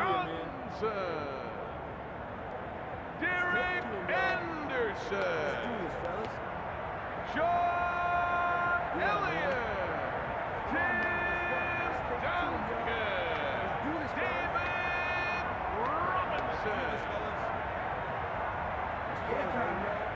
Johnson. Derek Anderson. John Elliott. Tim Duncan. David Robinson. Yeah,